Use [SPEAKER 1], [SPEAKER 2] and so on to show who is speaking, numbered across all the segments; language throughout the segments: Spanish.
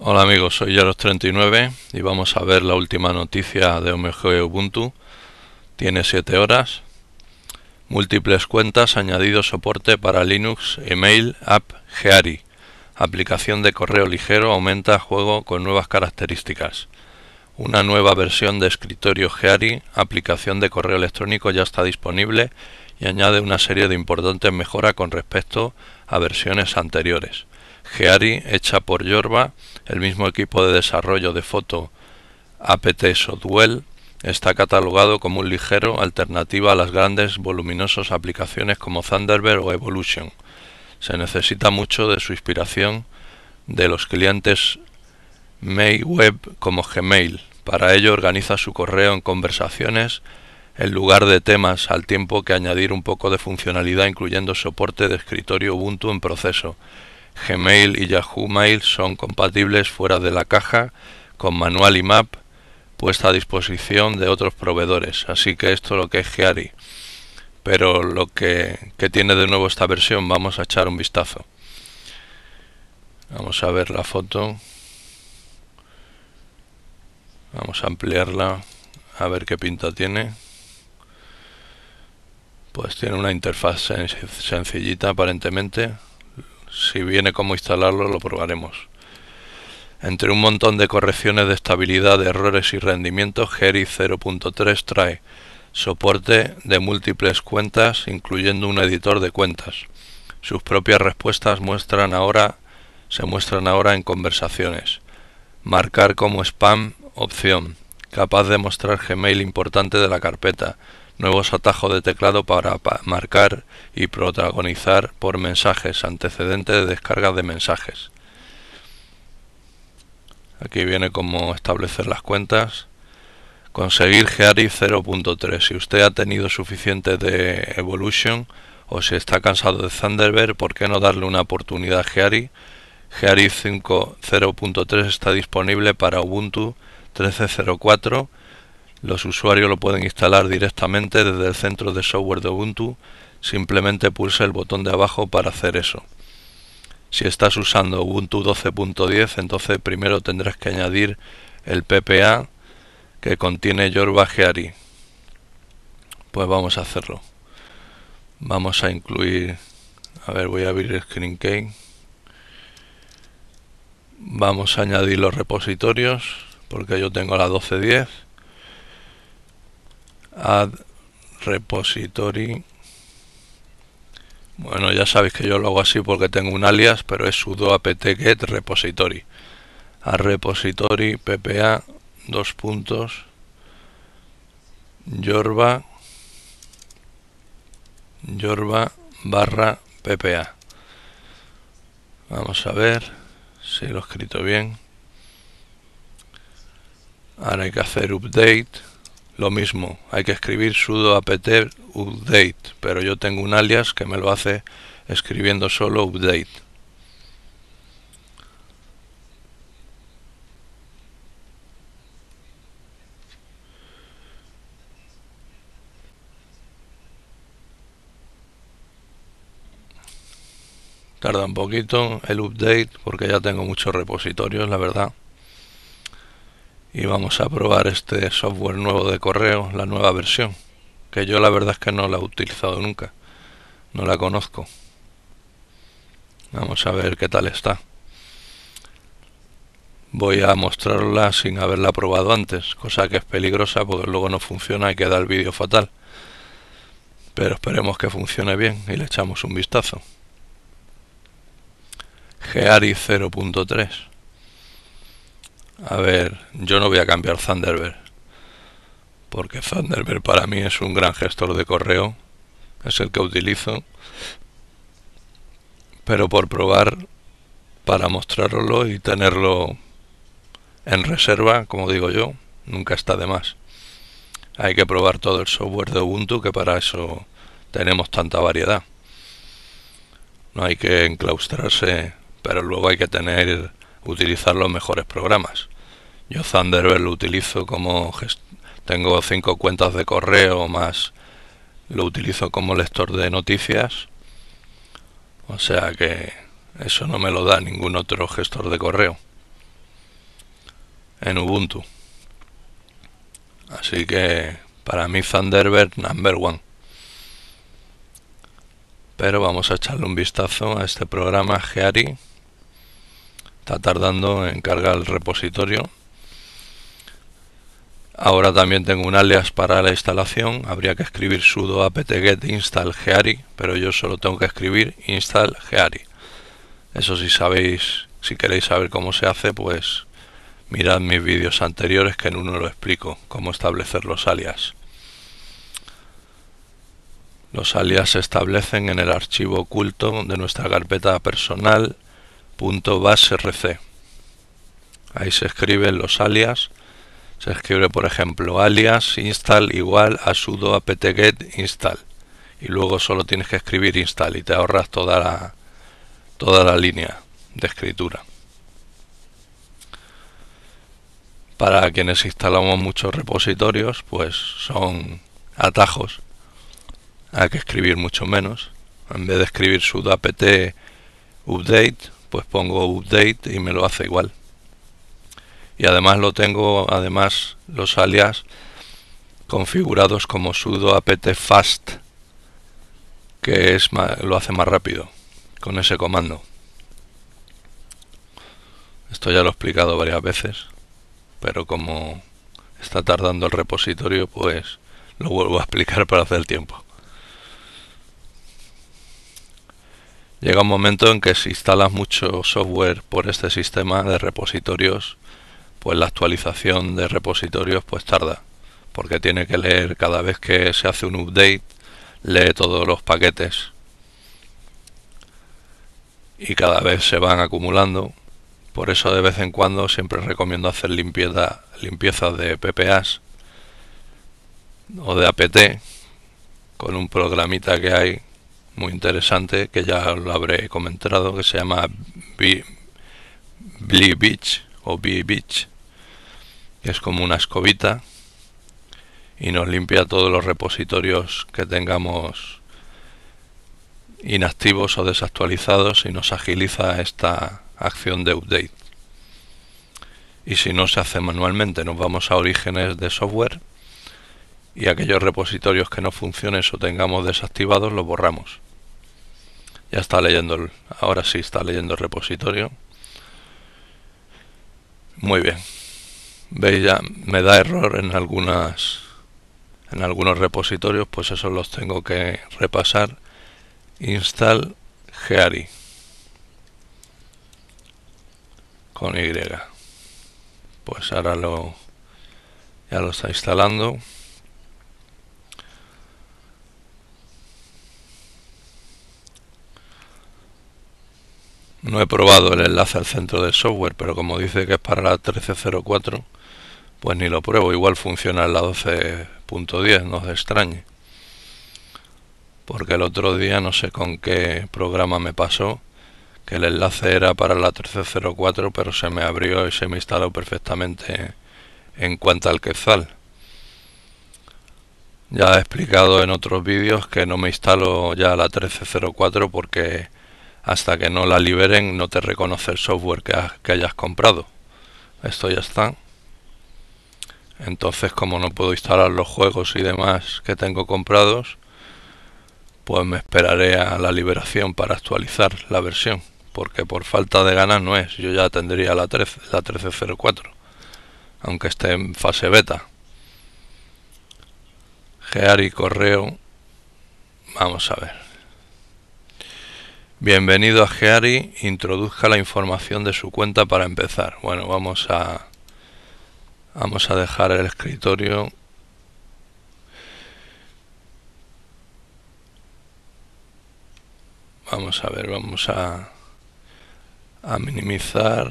[SPEAKER 1] Hola amigos, soy Yaros39 y vamos a ver la última noticia de OMG Ubuntu. Tiene 7 horas. Múltiples cuentas, añadido soporte para Linux, email, app, Geari. Aplicación de correo ligero aumenta juego con nuevas características. Una nueva versión de escritorio Geari, aplicación de correo electrónico ya está disponible y añade una serie de importantes mejoras con respecto a versiones anteriores. Geari, hecha por Yorba, el mismo equipo de desarrollo de foto APT Software, está catalogado como un ligero alternativa a las grandes voluminosas aplicaciones como Thunderbird o Evolution. Se necesita mucho de su inspiración de los clientes mail web como Gmail. Para ello organiza su correo en conversaciones en lugar de temas, al tiempo que añadir un poco de funcionalidad incluyendo soporte de escritorio Ubuntu en proceso Gmail y Yahoo Mail son compatibles fuera de la caja con manual y map puesta a disposición de otros proveedores. Así que esto es lo que es Geari. Pero lo que, que tiene de nuevo esta versión, vamos a echar un vistazo. Vamos a ver la foto. Vamos a ampliarla a ver qué pinta tiene. Pues tiene una interfaz sencillita aparentemente si viene cómo instalarlo, lo probaremos. Entre un montón de correcciones de estabilidad, de errores y rendimiento, Geri 0.3 trae soporte de múltiples cuentas, incluyendo un editor de cuentas. Sus propias respuestas muestran ahora, se muestran ahora en conversaciones. Marcar como spam opción, capaz de mostrar Gmail importante de la carpeta, nuevos atajos de teclado para marcar y protagonizar por mensajes, antecedente de descarga de mensajes. Aquí viene cómo establecer las cuentas. Conseguir Geari 0.3. Si usted ha tenido suficiente de Evolution o si está cansado de Thunderbird, ¿por qué no darle una oportunidad a Geari? Geari 5.0.3 está disponible para Ubuntu 13.04 los usuarios lo pueden instalar directamente desde el centro de software de Ubuntu, simplemente pulsa el botón de abajo para hacer eso. Si estás usando Ubuntu 12.10, entonces primero tendrás que añadir el PPA que contiene Yorba Geari. Pues vamos a hacerlo. Vamos a incluir, a ver, voy a abrir Screen Key. Vamos a añadir los repositorios, porque yo tengo la 12.10 add repository. Bueno ya sabéis que yo lo hago así porque tengo un alias pero es sudo apt get repository. A repository ppa dos puntos yorba yorba barra ppa vamos a ver si lo he escrito bien. Ahora hay que hacer update lo mismo, hay que escribir sudo apt update, pero yo tengo un alias que me lo hace escribiendo solo update. Tarda un poquito el update porque ya tengo muchos repositorios, la verdad y vamos a probar este software nuevo de correo, la nueva versión, que yo la verdad es que no la he utilizado nunca, no la conozco. Vamos a ver qué tal está. Voy a mostrarla sin haberla probado antes, cosa que es peligrosa porque luego no funciona y queda el vídeo fatal. Pero esperemos que funcione bien y le echamos un vistazo. Geari 0.3 a ver, yo no voy a cambiar Thunderbird. Porque Thunderbird para mí es un gran gestor de correo. Es el que utilizo. Pero por probar, para mostrarlo y tenerlo en reserva, como digo yo, nunca está de más. Hay que probar todo el software de Ubuntu, que para eso tenemos tanta variedad. No hay que enclaustrarse, pero luego hay que tener utilizar los mejores programas. Yo Thunderbird lo utilizo como tengo cinco cuentas de correo más lo utilizo como lector de noticias. O sea que eso no me lo da ningún otro gestor de correo. en Ubuntu. Así que para mí Thunderbird number one. Pero vamos a echarle un vistazo a este programa Geari. Está tardando en cargar el repositorio. Ahora también tengo un alias para la instalación. Habría que escribir sudo apt-get install geari, pero yo solo tengo que escribir install geari. Eso si sabéis, si queréis saber cómo se hace, pues mirad mis vídeos anteriores que en uno lo explico, cómo establecer los alias. Los alias se establecen en el archivo oculto de nuestra carpeta personal .basrc. Ahí se escriben los alias. Se escribe, por ejemplo, alias install igual a sudo apt-get install. Y luego solo tienes que escribir install y te ahorras toda la, toda la línea de escritura. Para quienes instalamos muchos repositorios, pues son atajos hay que escribir mucho menos. En vez de escribir sudo apt update, pues pongo update y me lo hace igual. Y además lo tengo, además los alias configurados como sudo apt fast, que es lo hace más rápido con ese comando. Esto ya lo he explicado varias veces, pero como está tardando el repositorio, pues lo vuelvo a explicar para hacer tiempo. Llega un momento en que si instalas mucho software por este sistema de repositorios, pues la actualización de repositorios pues tarda, porque tiene que leer cada vez que se hace un update, lee todos los paquetes y cada vez se van acumulando. Por eso de vez en cuando siempre recomiendo hacer limpieza, limpieza de PPAs o de APT con un programita que hay muy interesante que ya lo habré comentado que se llama Blee Beach o Bee Beach que es como una escobita y nos limpia todos los repositorios que tengamos inactivos o desactualizados y nos agiliza esta acción de update. Y si no se hace manualmente nos vamos a orígenes de software y aquellos repositorios que no funcionen o tengamos desactivados los borramos ya está leyendo, el, ahora sí está leyendo el repositorio. Muy bien. Veis ya, me da error en algunas en algunos repositorios, pues eso los tengo que repasar. Install Geari con Y. Pues ahora lo ya lo está instalando. No he probado el enlace al centro de software, pero como dice que es para la 1304, pues ni lo pruebo. Igual funciona en la 12.10, no se extrañe. Porque el otro día no sé con qué programa me pasó, que el enlace era para la 1304, pero se me abrió y se me instaló perfectamente en cuanto al quezal. Ya he explicado en otros vídeos que no me instalo ya la 1304 porque hasta que no la liberen no te reconoce el software que, hayas comprado. Esto ya está. Entonces como no puedo instalar los juegos y demás que tengo comprados, pues me esperaré a la liberación para actualizar la versión. Porque por falta de ganas no es. Yo ya tendría la 13, la 1304. Aunque esté en fase beta. Geari correo. Vamos a ver. Bienvenido a Geari, introduzca la información de su cuenta para empezar. Bueno, vamos a vamos a dejar el escritorio. Vamos a ver, vamos a a minimizar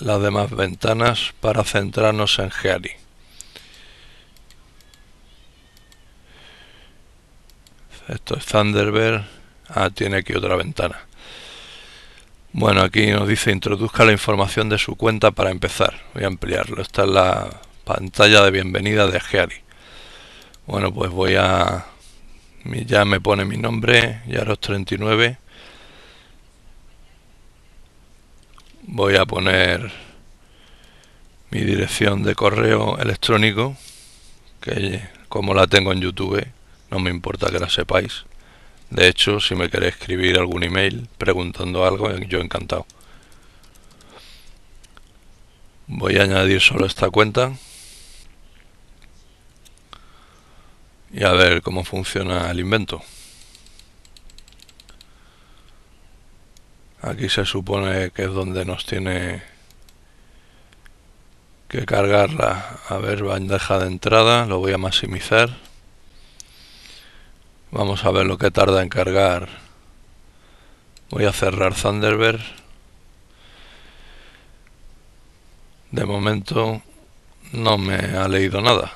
[SPEAKER 1] las demás ventanas para centrarnos en Geari. Esto es Thunderbird. Ah, tiene aquí otra ventana. Bueno, aquí nos dice introduzca la información de su cuenta para empezar. Voy a ampliarlo. Esta es la pantalla de bienvenida de Geari. Bueno, pues voy a... Ya me pone mi nombre, Yaros39. voy a poner mi dirección de correo electrónico que como la tengo en YouTube no me importa que la sepáis. De hecho si me queréis escribir algún email preguntando algo yo encantado. Voy a añadir solo esta cuenta. Y a ver cómo funciona el invento. Aquí se supone que es donde nos tiene que cargarla. A ver bandeja de entrada lo voy a maximizar vamos a ver lo que tarda en cargar. Voy a cerrar Thunderbird. De momento no me ha leído nada.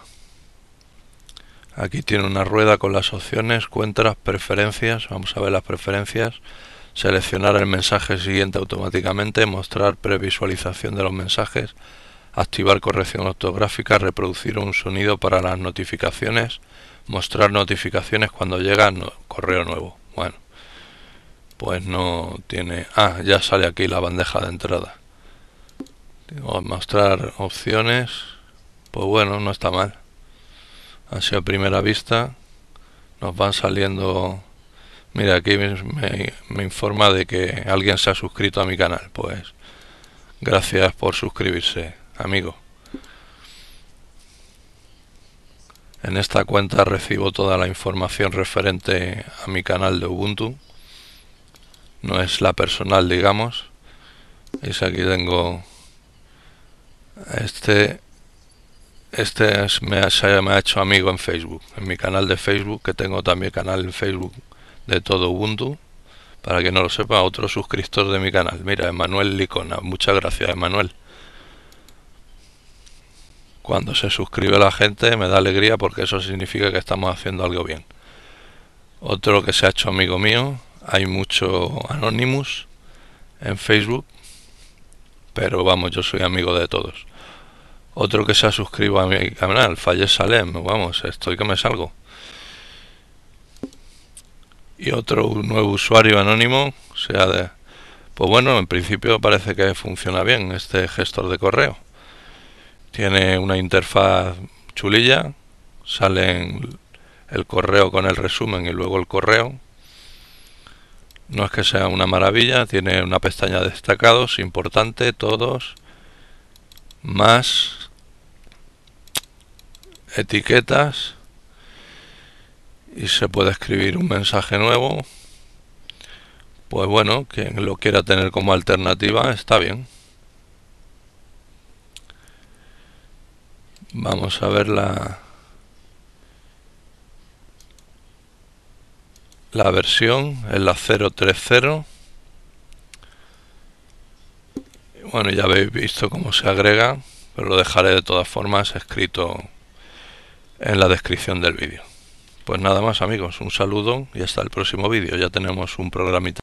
[SPEAKER 1] Aquí tiene una rueda con las opciones cuentas preferencias. Vamos a ver las preferencias. Seleccionar el mensaje siguiente automáticamente mostrar previsualización de los mensajes activar corrección ortográfica, reproducir un sonido para las notificaciones, mostrar notificaciones cuando llega correo nuevo. Bueno, pues no tiene... Ah, ya sale aquí la bandeja de entrada. mostrar opciones. Pues bueno, no está mal. Así a primera vista nos van saliendo... Mira, aquí me, me informa de que alguien se ha suscrito a mi canal. Pues gracias por suscribirse amigo. En esta cuenta recibo toda la información referente a mi canal de Ubuntu. No es la personal, digamos. Es aquí tengo este este me, se me ha hecho amigo en Facebook, en mi canal de Facebook, que tengo también canal en Facebook de todo Ubuntu. Para que no lo sepa, otro suscriptor de mi canal. Mira, Emanuel Licona. Muchas gracias, Emanuel. Cuando se suscribe la gente me da alegría porque eso significa que estamos haciendo algo bien. Otro que se ha hecho amigo mío, hay mucho Anonymous en Facebook, pero vamos, yo soy amigo de todos. Otro que se ha suscrito a mi canal, Falle Salem, vamos, estoy que me salgo. Y otro nuevo usuario anónimo, sea de... Pues bueno, en principio parece que funciona bien este gestor de correo. Tiene una interfaz chulilla, sale el correo con el resumen y luego el correo. No es que sea una maravilla, tiene una pestaña de destacados, importante, todos, más etiquetas y se puede escribir un mensaje nuevo. Pues bueno, quien lo quiera tener como alternativa está bien. Vamos a ver la, la versión, es la 030. Bueno, ya habéis visto cómo se agrega, pero lo dejaré de todas formas escrito en la descripción del vídeo. Pues nada más amigos, un saludo y hasta el próximo vídeo. Ya tenemos un programita.